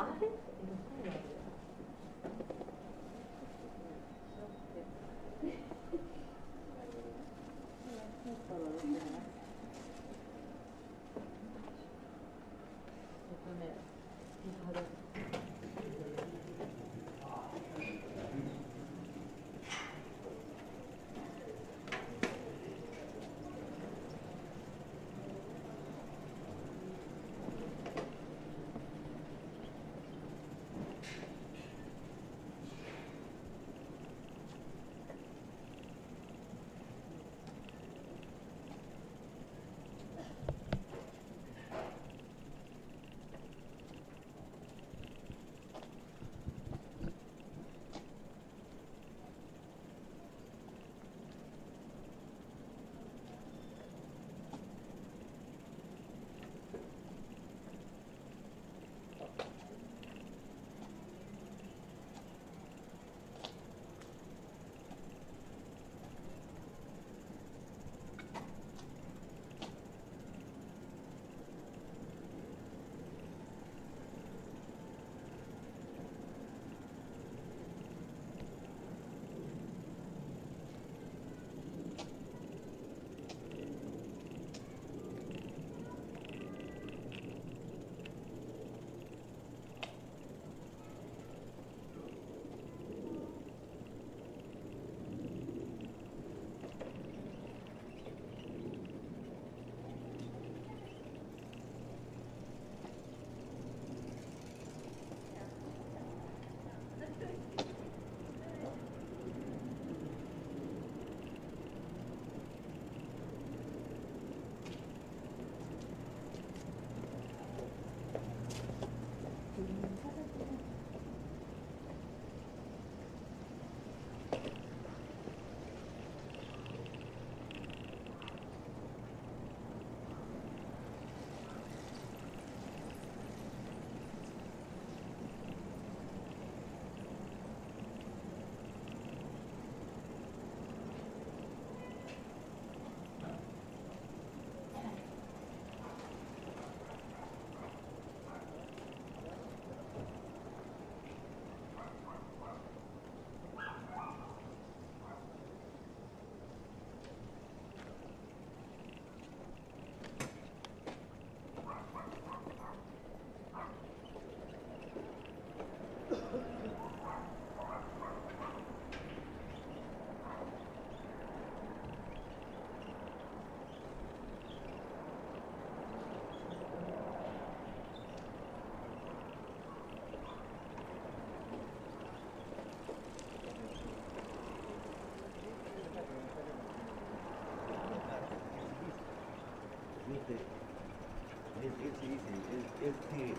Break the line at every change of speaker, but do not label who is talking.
あ
It's, easy, it's, it's for.